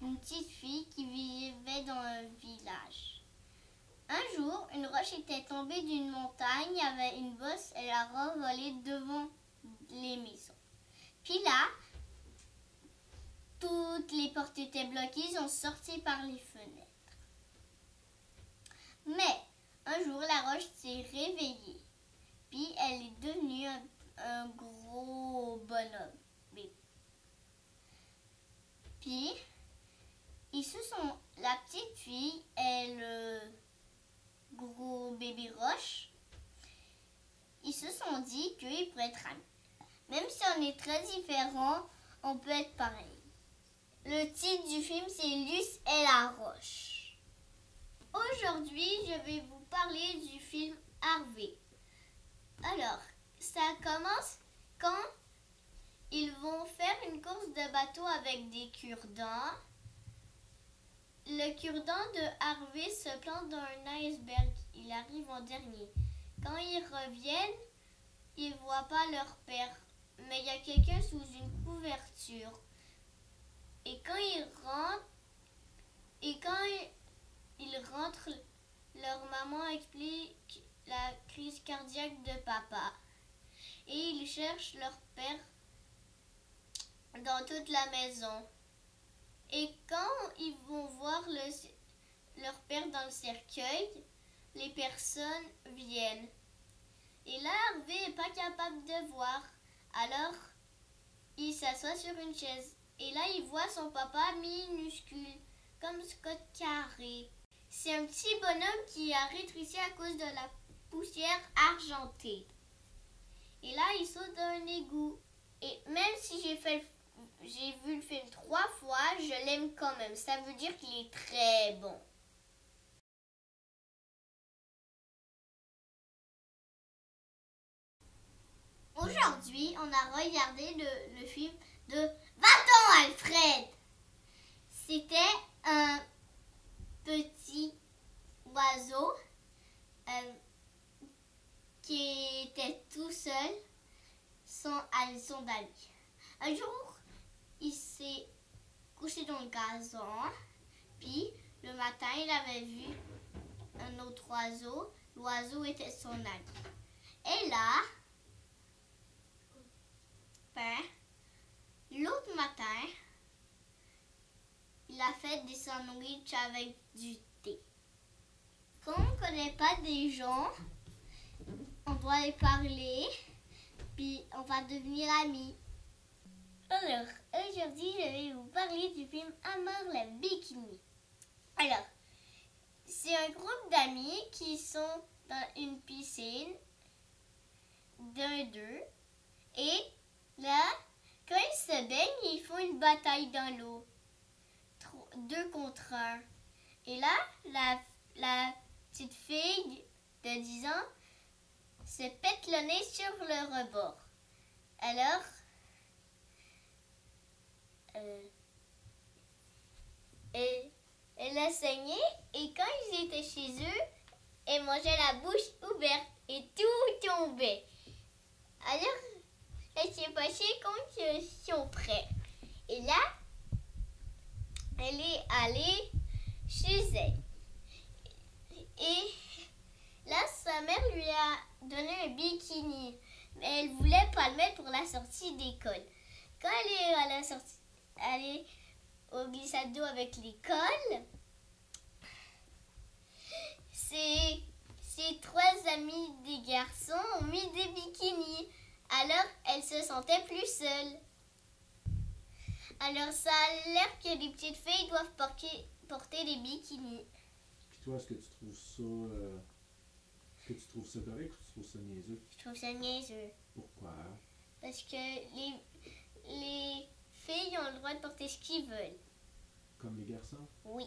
une petite fille qui vivait dans un village. Un jour, une roche était tombée d'une montagne, avait une bosse, elle a revolé devant les maisons. Puis là, toutes les portes étaient bloquées, ils ont sorti par les fenêtres. Mais un jour, la roche s'est réveillée, puis elle est devenue un gros bonhomme. Puis, ils se sont, la petite fille et le gros bébé roche, ils se sont dit qu'ils pourraient être amis. Même si on est très différents, on peut être pareil. Le titre du film, c'est Luce et la roche. Aujourd'hui, je vais vous parler du film Harvey. Alors, ça commence quand ils vont faire une course de bateau avec des cure-dents. Le cure-dent de Harvey se plante dans un iceberg. Il arrive en dernier. Quand ils reviennent, ils ne voient pas leur père. Mais il y a quelqu'un sous une couverture. Et quand ils rentrent, et quand ils rentrent, leur maman explique la crise cardiaque de papa. Et ils cherchent leur père dans toute la maison. Et quand ils vont voir le, leur père dans le cercueil, les personnes viennent. Et là, Harvey n'est pas capable de voir. Alors, il s'assoit sur une chaise. Et là, il voit son papa minuscule, comme Scott Carré. C'est un petit bonhomme qui a rétréci à cause de la poussière argentée. Et là, il saute dans un égout. Et même si j'ai fait j'ai vu le film trois fois, je l'aime quand même. Ça veut dire qu'il est très bon. Aujourd'hui, on a regardé le, film de Va-t'en Alfred C'était un petit oiseau euh, qui était tout seul sans son d'amis. Un jour, il s'est couché dans le gazon, puis le matin, il avait vu un autre oiseau. L'oiseau était son ami. Et là, ben, l'autre matin, il a fait des sandwichs avec du thé. Quand on ne connaît pas des gens, on doit les parler, puis on va devenir amis. Alors, aujourd'hui, je vais vous parler du film Amar la bikini. Alors, c'est un groupe d'amis qui sont dans une piscine d'un d'eux. Et là, quand ils se baignent, ils font une bataille dans l'eau. Deux contre un. Et là, la, la petite fille de 10 ans se pète le nez sur le rebord. Alors, euh, elle a saigné et quand ils étaient chez eux, elle mangeait la bouche ouverte et tout tombait. Alors, elle s'est fâchée ils sont prêts. Et là, elle est allée chez elle. Et là, sa mère lui a donné un bikini. Mais elle voulait pas le mettre pour la sortie d'école. Quand elle est à la sortie aller au glissade d'eau avec l'école. Ces, ces trois amis des garçons ont mis des bikinis. Alors, elle se sentait plus seule. Alors, ça a l'air que les petites filles doivent porter, porter des bikinis. Puis toi, est-ce que tu trouves ça... Euh, est-ce que tu trouves ça correct ou tu trouves ça niaiseux? Je trouve ça niaiseux. Pourquoi? Parce que les, les filles ont le droit de porter ce qu'ils veulent. Comme les garçons? Oui.